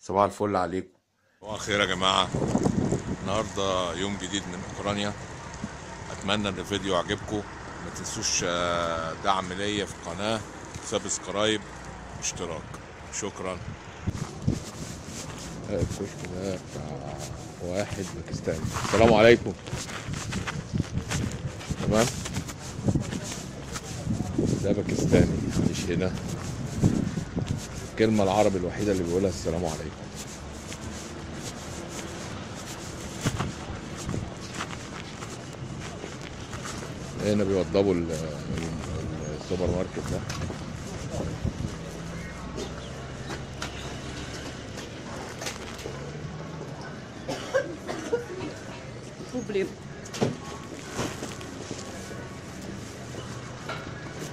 صباح الفل عليكم. صباح الخير يا جماعة. النهاردة يوم جديد من أوكرانيا. أتمنى إن الفيديو عجبكم ما تنسوش آه، دعم ليا في القناة subscribe اشتراك. شكرا. الكشك ده بتاع واحد باكستاني السلام عليكم. تمام؟ ده باكستاني مش هنا. الكلمة العربي الوحيدة اللي بيقولها السلام عليكم. هنا بيوضبوا ال- ال- السوبر ماركت ده.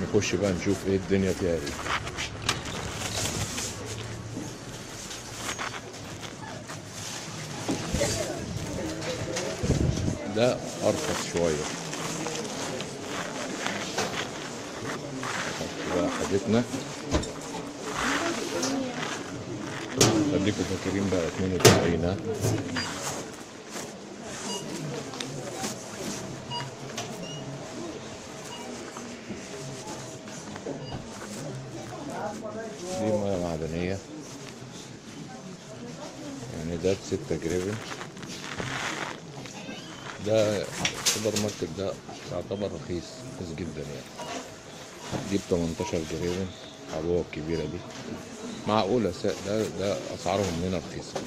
نخش بقى نشوف إيه الدنيا فيها إيه. ده أرخص شوية. نحط بقى حاجتنا. خليكم فاكرين بقى 92 ها؟ دي مية معدنية. يعني ده بستة جريفن. ده السوبر ماركت ده يعتبر رخيص رخيص جدا يعني. دي ب 18 جريفن العبوة الكبيرة دي. معقولة سا- ده ده أسعارهم هنا البيبسي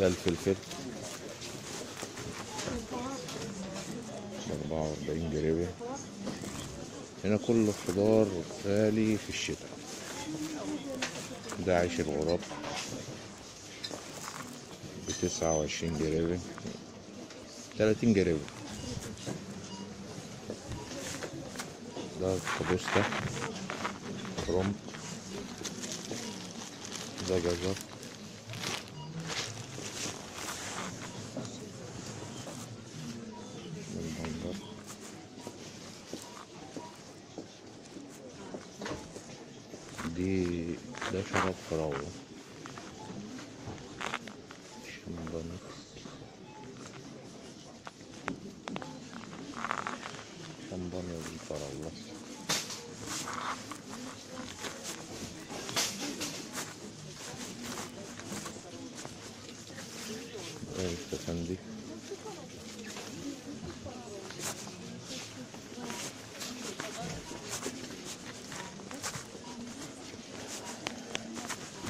ده الفلفل أربعة وأربعين جريبة هنا كل الخضار غالي في الشتاء. ده عيش الغراب. بتسعة وعشرين جريبة تلاتين جريبة ده كابوستا. كرنب ده جزر البنجر دي ده شراب فراولة شمبانكس شمبانيا بالفراولة ده الفسندي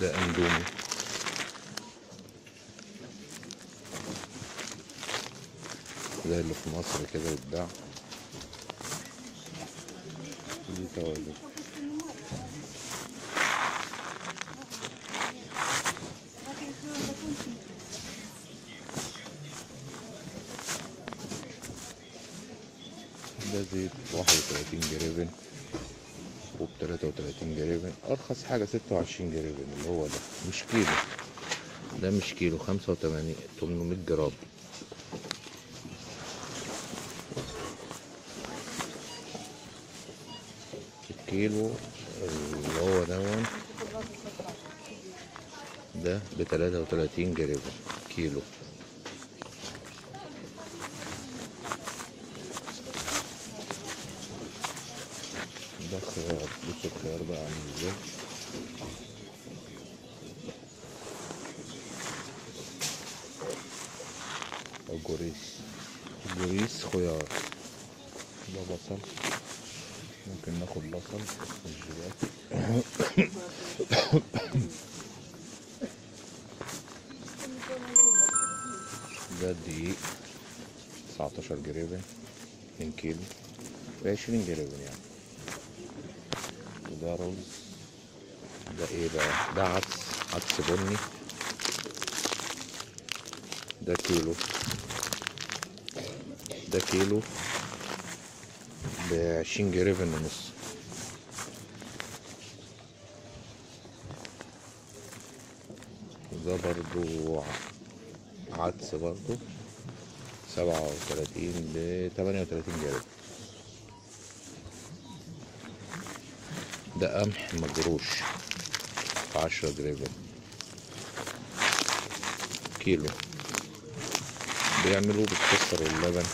ده اندومي ده اللي في مصر كده يتباع ده زيت واحد وتلاتين جريفن وب 33 جريفن. أرخص حاجة 26 جريفن اللي هو ده. مش كيلو. ده مش كيلو 85 800 جرام. الكيلو اللي هو دون ده ب 33 جريفن كيلو. ده خيار بص الخيار بقى عامل إزاي؟ أو جوريس. جوريس خيار. ده بصل. ممكن ناخد بصل دلوقتي ده دقيق. 19 جريبة 2 كيلو. ب 20 جريبة يعني. وده رز. ده إيه بقى؟ ده عدس. عدس بني. ده كيلو. ده كيلو. بعشرين جريفن ونص. ده برضو عدس برضو سبعة وتلاتين لتمانية وتلاتين جرام ده قمح مجروش عشرة جرام كيلو. بيعملوه بالكسر واللبن.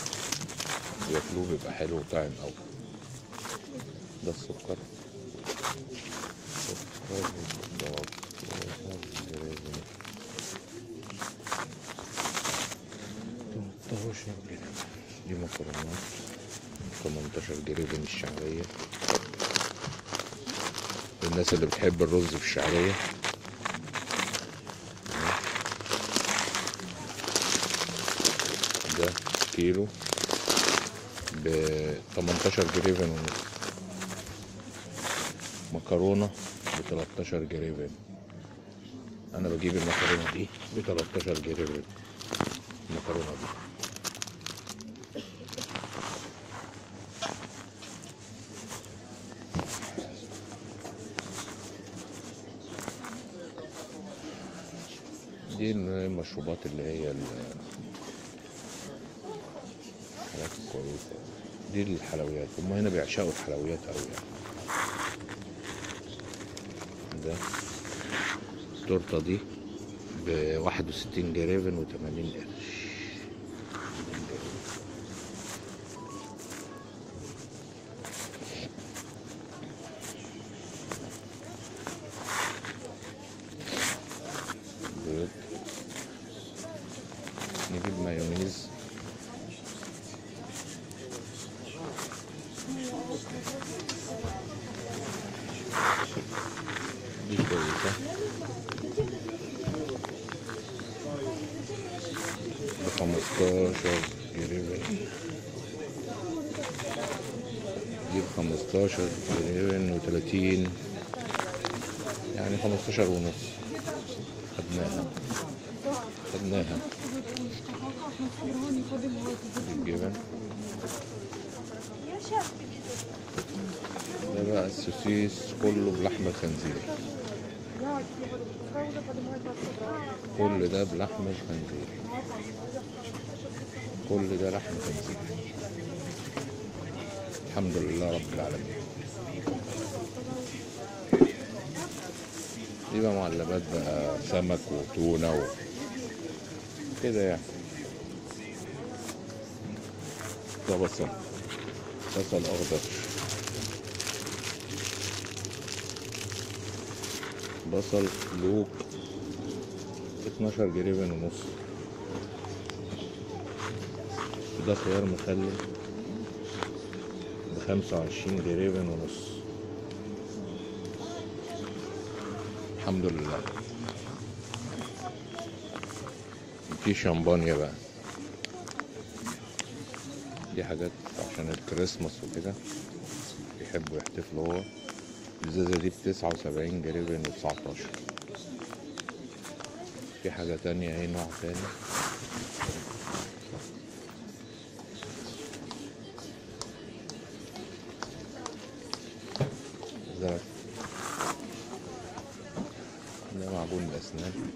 بياكلوه بيبقى حلو وطعم أوي. ده السكر. سكر جرام تلتاشر جرام دي مكرونات. تمنتاشر جرام الشعرية. الناس اللي بتحب الرز في الشعرية. ده كيلو ب 18 جريفن ونص مكرونة ب 13 جريفن أنا بجيب المكرونة دي ب 13 جريفن المكرونة دي. دي المشروبات اللي هي ال- الحاجات الكويسة دي الحلويات. هم هنا بيعشقوا الحلويات أوي يعني. ده. التورتة دي بواحد وستين جريفن وتمانين قرش. 15 جنيه دي 15 جنيه و30 يعني 15 ونص. خدناها. خدناها. ده بقى السوسيس كله بلحمة خنزير. كل ده بلحمة خنزير. كل ده لحم خنزير الحمد لله رب العالمين. دي بقى معلبات بقى سمك وتونة و... كده يعني. ده بصل. بصل أخضر. بصل لوك. 12 جريبن ونص. ده خيار مخلل بخمسة وعشرين جريبن ونص. الحمد لله. دي شامبانيا بقى. دي حاجات عشان الكريسماس وكده بيحبوا يحتفلوا هو. الإزازة دي بتسعة وسبعين جريبن وتسعتاشر. في حاجة تانية اهي نوع تاني ده ده معجون الأسنان.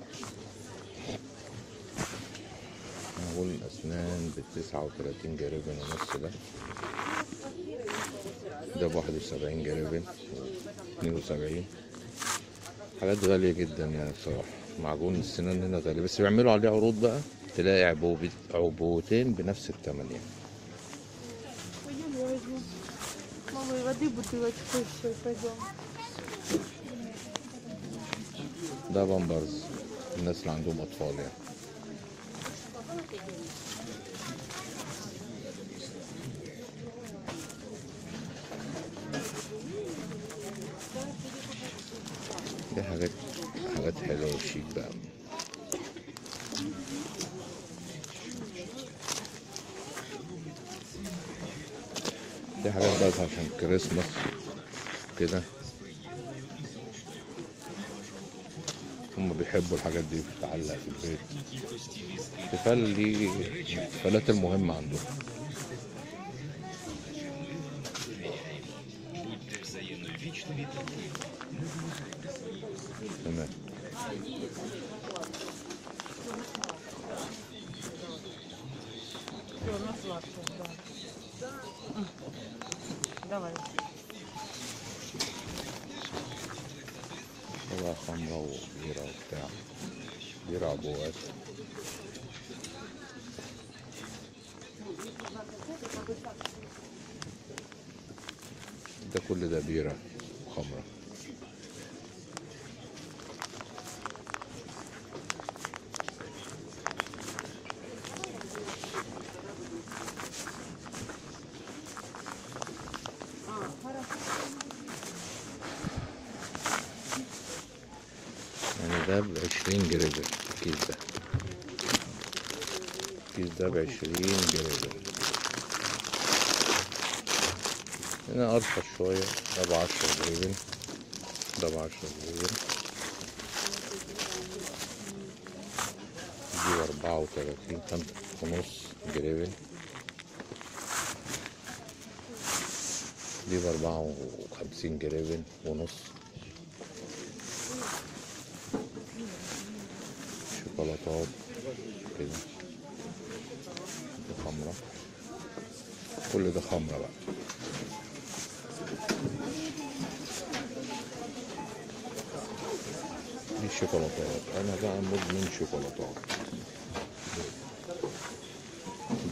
هقول الأسنان بالتسعة وتلاتين جريبن ونص ده. ده بواحد وسبعين جريبن اتنين وسبعين. حاجات غالية جدا يعني بصراحة. معجون السنان هنا غالي بس بيعملوا عليه عروض بقى. تلاقي عبوتين بنفس التمن يعني. ده بامبرز. الناس اللي عندهم أطفال يعني. دي حاجات حاجات حلوة وشيك بقى. دي حاجات بس عشان كريسماس كده. هم بيحبوا الحاجات دي بتتعلق في البيت الاحتفال دي من الاحتفالات المهمة عندهم تمام Все, на сладкое, да. М. Давай. طلع خمرة وبيرة وبتاع بيرة عبوات ده كل ده بيرة وخمرة يعني ده بعشرين جريزة الكيس ده. الكيس ده بعشرين جريزة هنا أرخص شوية. ده بعشرة جريزة ده بعشرة جريزة دي بأربعة وتلاتين. خمسة ونص جريفن دي بأربعة وخمسين جريفن ونص. شوكولاتات كده. دي خمرة. كل ده خمرة بقى. دي الشوكولاتات أنا بقى مدمن شوكولاتات.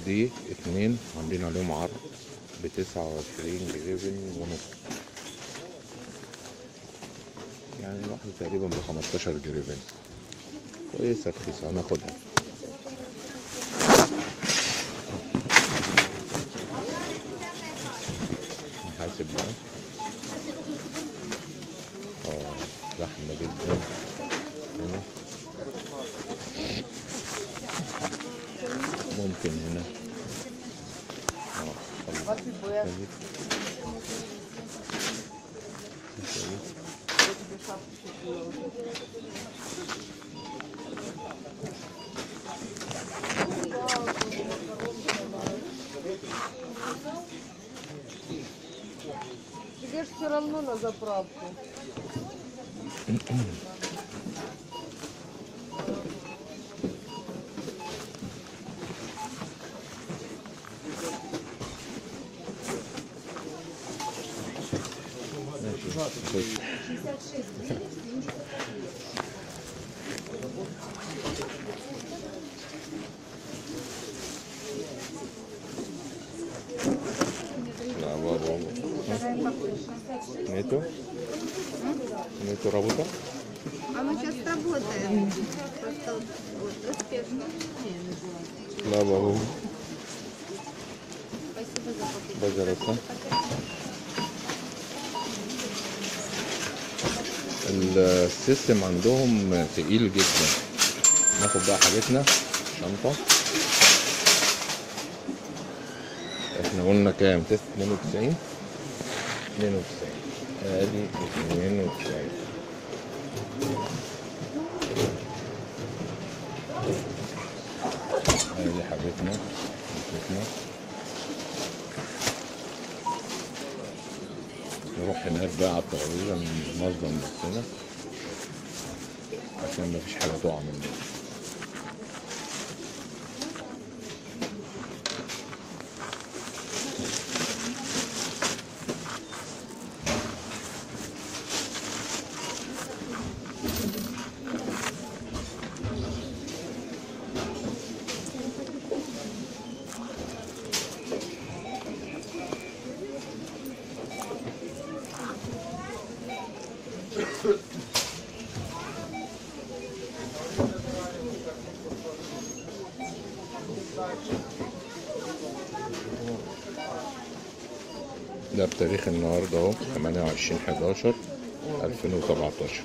دي اتنين عاملين عليهم عرض بتسعة وعشرين جريفن ونص. يعني الواحدة تقريبا بخمستاشر جريفن كويسة رخيصة هناخدها نحاسب بقى آه زحمة جدا ممكن هنا آه خلاص. خليك. тебе же все равно на заправку. Значит, نيتو نيتو работа Оно сейчас работает. Просто вот, успешно. لا بابا Спасибо за покупку. بجرسة السيستم عندهم تقيل جدا ناخد بقى حاجتنا شنطة احنا قلنا كام تست 92 92 ادي 92 ادي حاجتنا حاجتنا نروح هناك بقى على الترابيزة ننظم نفسنا عشان مفيش حاجة تقع مننا ده بتاريخ النهاردة أهو 28 11 2017